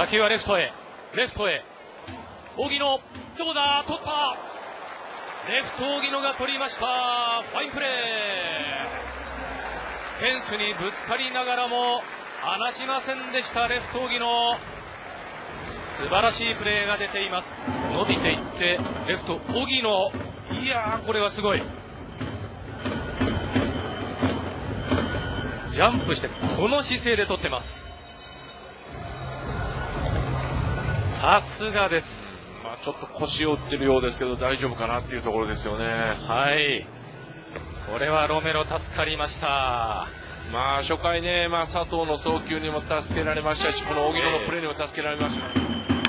打球はレフトへ。レフトへ。荻野どうだ取った。レフト荻野が取りました。ファインプレー。フェンスにぶつかりながらも離しませんでしたレフト荻野。素晴らしいプレーが出ています。伸びていってレフト荻野。いやーこれはすごい。ジャンプしてこの姿勢で取ってます。さすがですまあ、ちょっと腰を打ってるようですけど大丈夫かなっていうところですよね。はいこれはロメロ助かりましたまあ初回ね、まあ、佐藤の送球にも助けられましたし、この荻野のプレーにも助けられましたね。